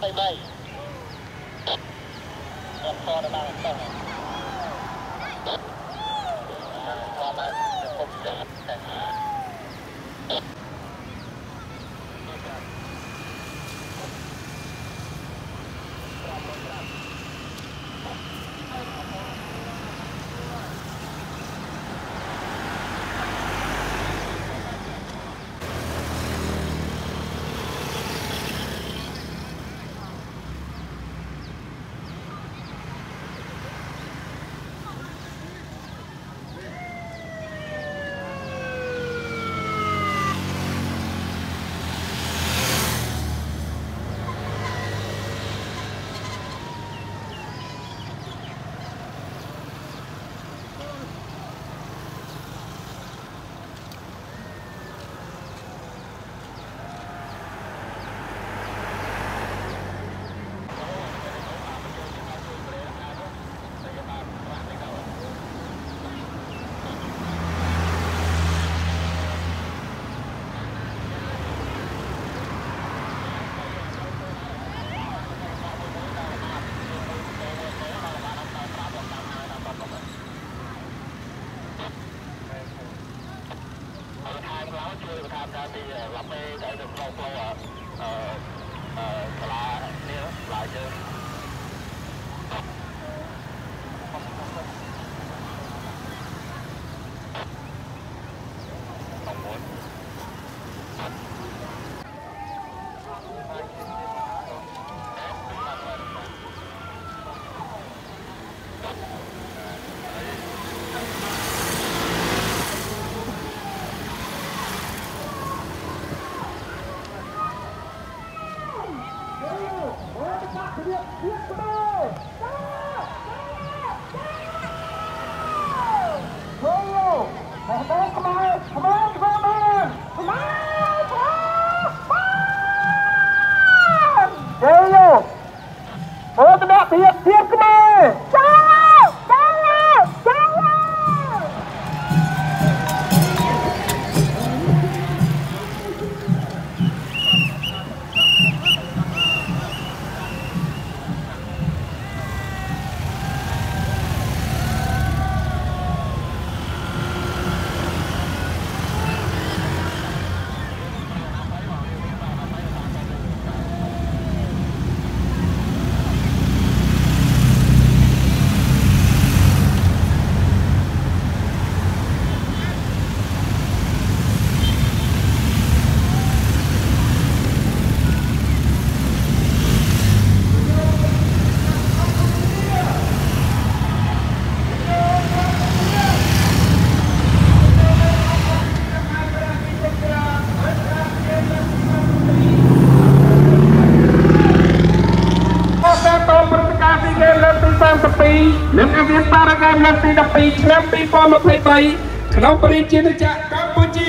23ដល់ខដល់ដល់ដល់ដល់ដល់ 2023ក្នុងព្រះរាជាណាចក្រកម្ពុជា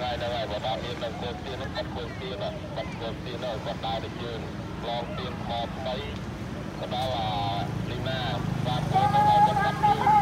ไรได้วไรบ่ตามมีน้ำเกลือตีนน้ำเกลือตีนอะน้บเกลือตีนน่ะก็ตายได้ยืนลองตีนขอบไปก็ได้ว่ลีน่าความเกลือต้าไ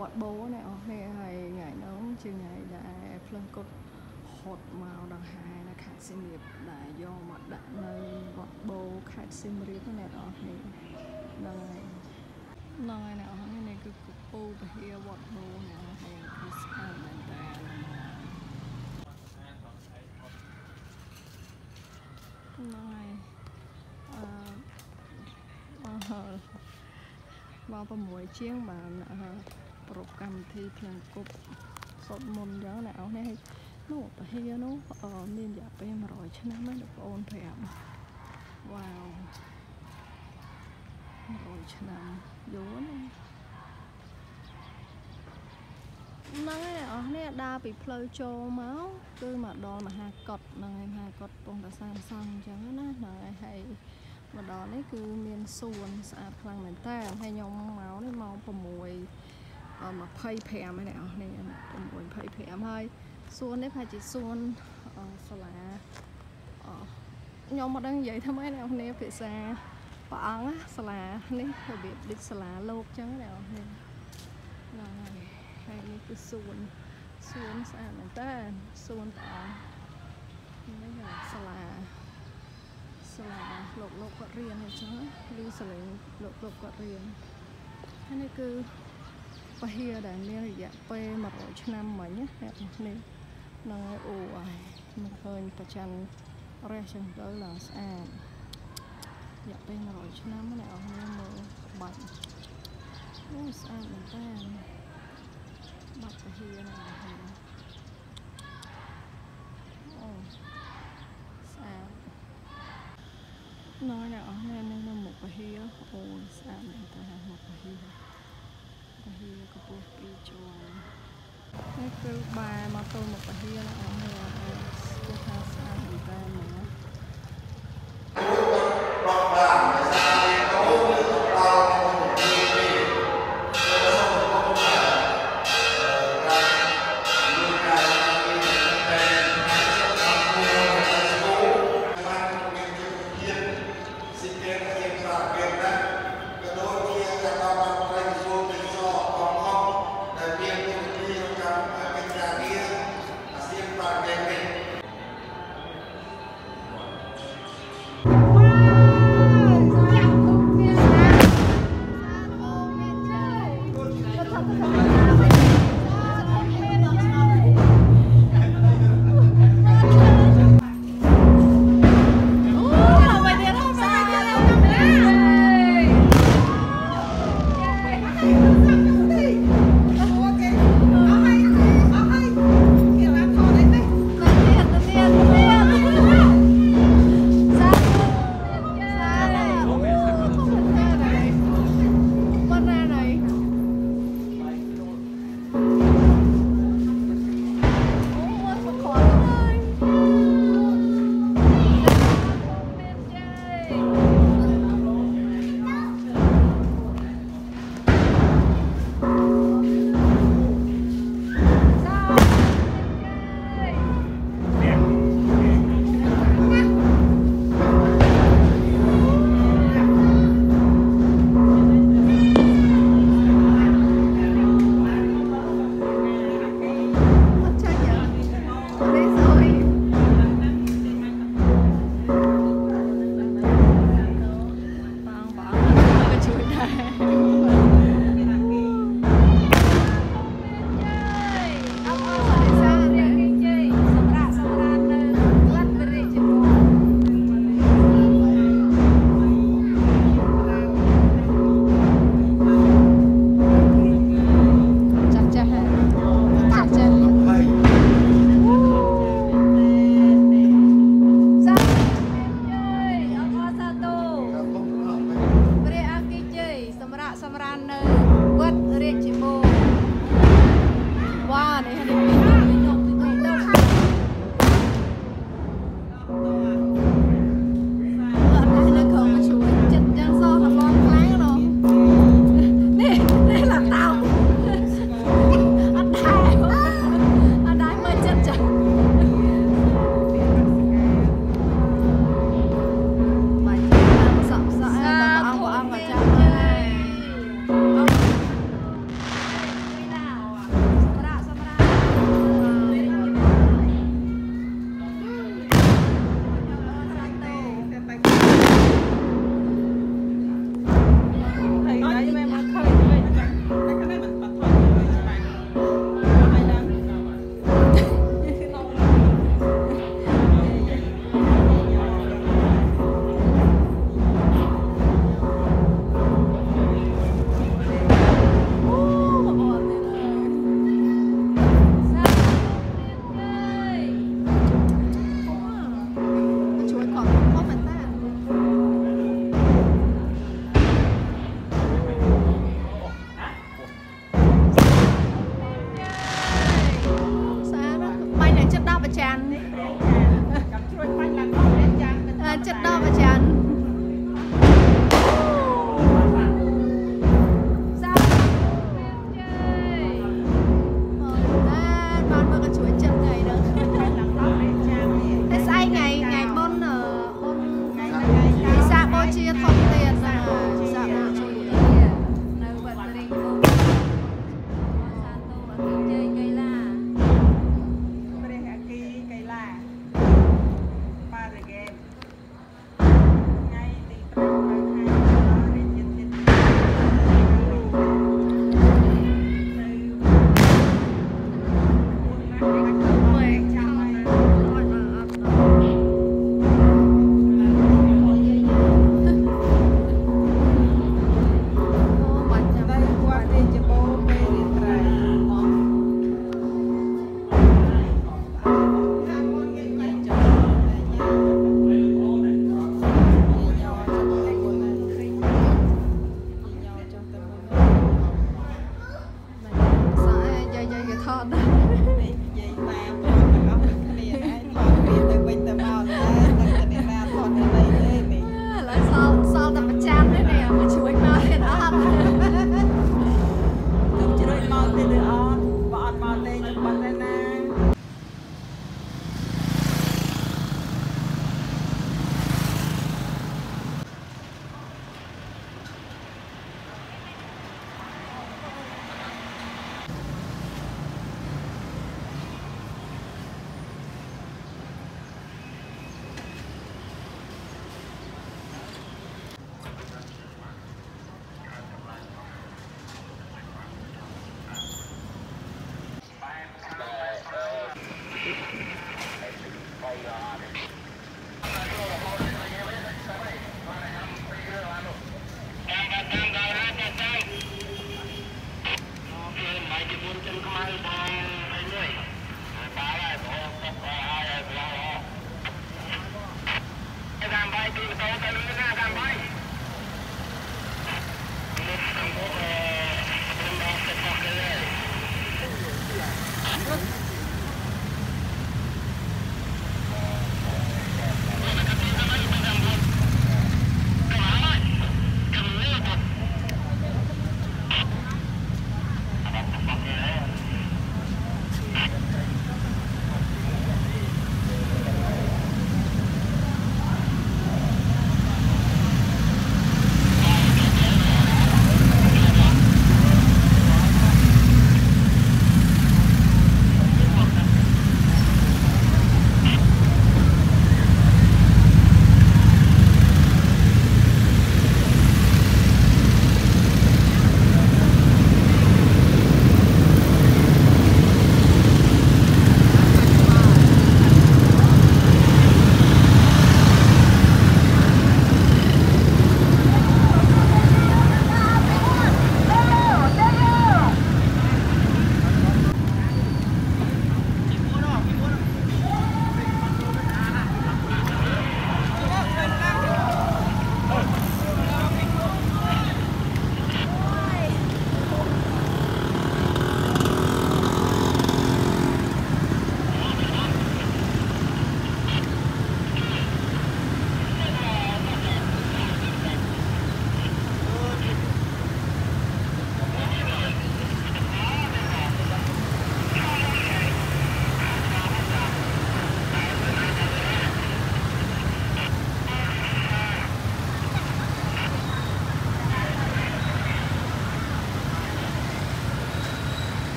វត្តបូអ្នកនរគ្នាហើយថ្ងៃហ្នឹងជាថ្ងៃដែលភ្លើងកុដហត់មកដល់ហើយនៅខេត្តសៀមរាបដែលយកមកដាក់នៅវត្តបូខេត្តសៀមរាបហ្នឹងអ្នកនរគ្នាហ្នឹងហើយហ្នឹងហើយអ្នកនរគ្នានេះគឺកពូពហិវត្តបូអ្នកនរគ្នាគឺស្អាតមែនតើហ្នឹងហើយអឺអឺមក6ជាងបានអឺ ប្រពកម្មវិធីភ្លើងគប់សុតមុនអញ្ចឹងណាអស់នេះនោះពហិយនោះអឺមានរយៈពេល100ឆ្នាំហើយលោកប្អូនប្រាប់វ៉ាវ100ឆ្នាំយូរណាស់ហ្នឹងហើយអស់នេះដើរពីផ្លូវចូលមកគឺមកដល់មហាកុដហ្នឹងហើយមហាកុដពងតាសាមសង់អញ្ចឹងណាហ្នឹងហើយហើយមកដល់នេះគឺមានសួនស្អាតខ្លាំងមែនតើហើយខ្ញុំមកនេះមក6 25ហើយអ្នកនរនេះ6 25ហើយសួននេះប្រហែលជាសួនអឺសាលាអឺខ្ញុំមិនដឹងនិយាយថាម៉េចអ្នកនរនេះភាសាព្រះអង្គណាសាលានេះរបៀបដូចសាលាលោកអញ្ចឹងអ្នកនរនេះហ្នឹងហើយហើយនេះគឺសួនសួនស្អាតមែនតើសួនព្រះអង្គនេះគឺសាលាសាលាលោកលោកគាត់រៀនអញ្ចឹងឮសលេងលោកលោកគាត់រៀនហើយនេះគឺ ពហិយដែលមានរយៈពេល100ឆ្នាំមិញណាអ្នកនេះហ្នឹងហើយអូហើយមកឃើញប្រច័នរះចឹងទៅឡើងស្អាតរយៈពេល100ឆ្នាំណាអ្នកអស់នេះមើលបាច់អូស្អាតមែនតើបាច់ពហិយណាអ្នកអស់នេះអូស្អាត nói là ở đây nên là một cái hia ồ sao mình ta hàng một cái hia cái hia có bộ đi cho cái cứ bài mà tôi một cái hia là ở đây là cái